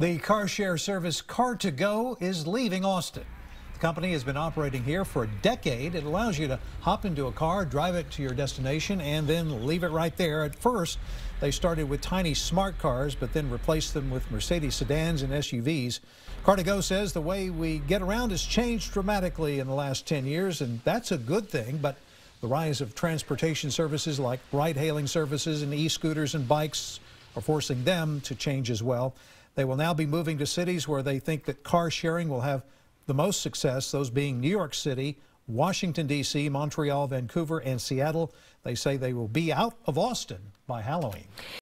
The car share service Car2Go is leaving Austin. The company has been operating here for a decade. It allows you to hop into a car, drive it to your destination, and then leave it right there. At first, they started with tiny smart cars, but then replaced them with Mercedes sedans and SUVs. Car2Go says the way we get around has changed dramatically in the last 10 years, and that's a good thing. But the rise of transportation services like ride-hailing services and e-scooters and bikes are forcing them to change as well. They will now be moving to cities where they think that car sharing will have the most success, those being New York City, Washington, D.C., Montreal, Vancouver, and Seattle. They say they will be out of Austin by Halloween.